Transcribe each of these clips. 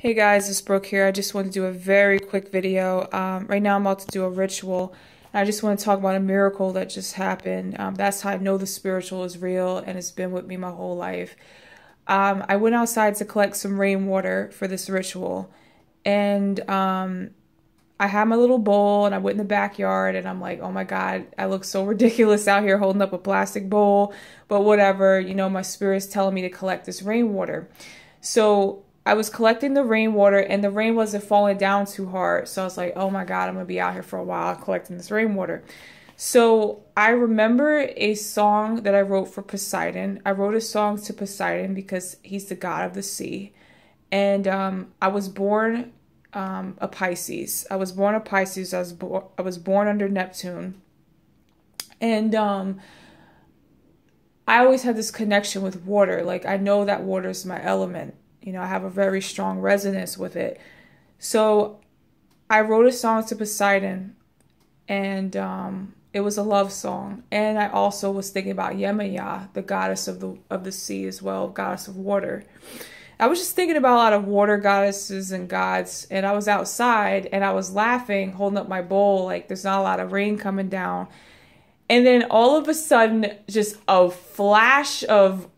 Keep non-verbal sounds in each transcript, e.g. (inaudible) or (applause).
Hey guys, it's Brooke here. I just want to do a very quick video. Um, right now I'm about to do a ritual. And I just want to talk about a miracle that just happened. Um, that's how I know the spiritual is real and it's been with me my whole life. Um, I went outside to collect some rainwater for this ritual. And um, I had my little bowl and I went in the backyard and I'm like, oh my God, I look so (laughs) ridiculous out here holding up a plastic bowl. But whatever, you know, my spirit's telling me to collect this rainwater. So I was collecting the rainwater and the rain wasn't falling down too hard. So I was like, oh my God, I'm going to be out here for a while collecting this rainwater. So I remember a song that I wrote for Poseidon. I wrote a song to Poseidon because he's the god of the sea. And um, I was born um, a Pisces. I was born a Pisces. I was, bo- I was born under Neptune. And um, I always had this connection with water. Like I know that water is my element. You know, I have a very strong resonance with it. So I wrote a song to Poseidon and um, it was a love song. And I also was thinking about Yemaya, the goddess of the of the sea as well, goddess of water. I was just thinking about a lot of water goddesses and gods, and I was outside and I was laughing, holding up my bowl, like there's not a lot of rain coming down. And then all of a sudden, just a flash of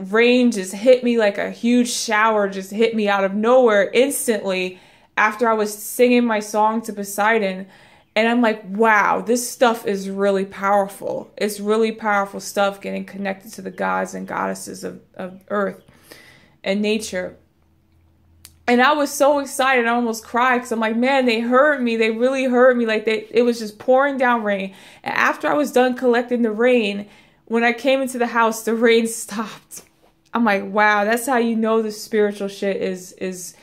rain just hit me like a huge shower, just hit me out of nowhere instantly after I was singing my song to Poseidon. And I'm like, wow, this stuff is really powerful. It's really powerful stuff getting connected to the gods and goddesses of, of earth and nature. And I was so excited, I almost cried because I'm like, man, they heard me. They really heard me. Like they, it was just pouring down rain. And after I was done collecting the rain, when I came into the house, the rain (laughs) stopped. I'm like, wow, that's how you know the spiritual shit is is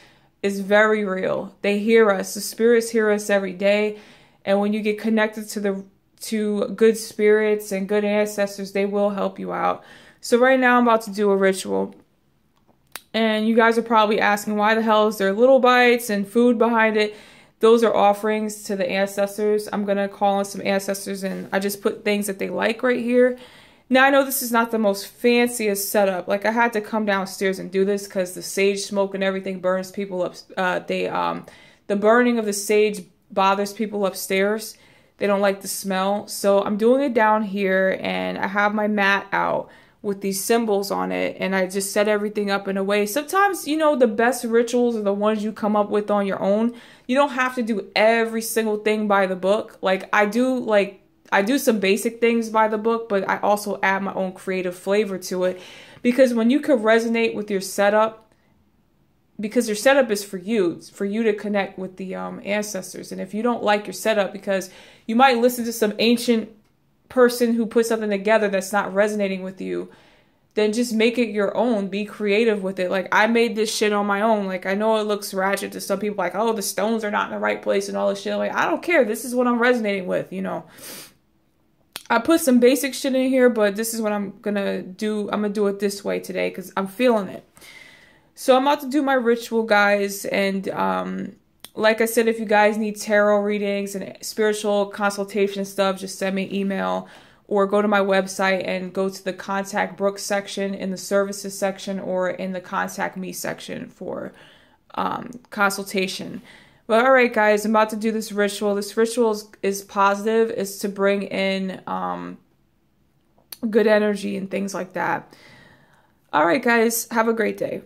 is very real. They hear us. The spirits hear us every day. And when you get connected to the to good spirits and good ancestors, they will help you out. So right now I'm about to do a ritual. And you guys are probably asking why the hell is there little bites and food behind it? Those are offerings to the ancestors. I'm going to call on some ancestors and I just put things that they like right here. Now I know this is not the most fanciest setup. Like I had to come downstairs and do this because the sage smoke and everything burns people up. Uh, they um, the burning of the sage bothers people upstairs. They don't like the smell. So I'm doing it down here and I have my mat out with these symbols on it and I just set everything up in a way. Sometimes, you know, the best rituals are the ones you come up with on your own. You don't have to do every single thing by the book. Like I do like I do some basic things by the book, but I also add my own creative flavor to it because when you can resonate with your setup, because your setup is for you, for you to connect with the um, ancestors. And if you don't like your setup, because you might listen to some ancient person who put something together that's not resonating with you, then just make it your own. Be creative with it. Like I made this shit on my own. Like I know it looks ratchet to some people, like oh the stones are not in the right place and all this shit. Like I don't care. This is what I'm resonating with. You know. I put some basic shit in here, but this is what I'm gonna do. I'm gonna do it this way today because I'm feeling it. So I'm about to do my ritual, guys, and um, like I said, if you guys need tarot readings and spiritual consultation stuff, just send me email or go to my website and go to the contact Brooke section in the services section or in the contact me section for um, consultation. But all right, guys, I'm about to do this ritual. This ritual is, is positive, is to bring in um, good energy and things like that. All right, guys, have a great day.